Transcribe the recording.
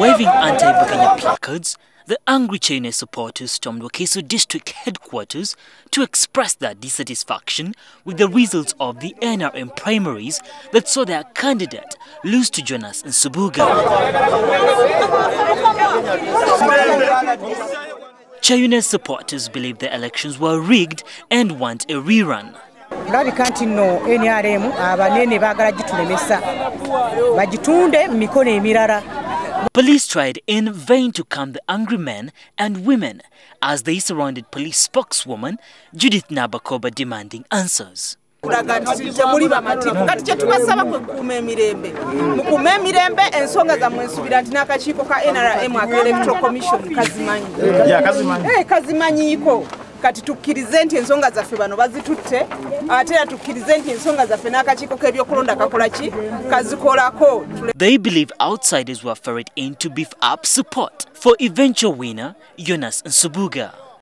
Waving anti-Buganya placards, the angry Kyeyune supporters stormed Wakiso district headquarters to express their dissatisfaction with the results of the NRM primaries that saw their candidate lose to Jonas and Subuga. Kyeyune's supporters believe the elections were rigged and want a rerun. Labika nti nno NRM abanene baagala gitulemesa bagitunde mikono emirala Police tried in vain to calm the angry men and women as they surrounded police spokeswoman Judith Nabakoba demanding answers. kulaga temuli bamativu kati kyetubasaba kwe emirembe. Mukuuma emirembe ensonga zammwe nsubira nti n'akakiiko ka nrm aka electoral commission kazimanyi. Eh, Kazimanyiiko kati tukkirize nti ensonga zaffe bano bazitutte ate era tukkirize nti ensonga zaffe n'akakiiko k'ebyokulonda kakola ki kazikolako They believe outsiders were ferried in to beef up support for eventual winner Jonas Nsubuga.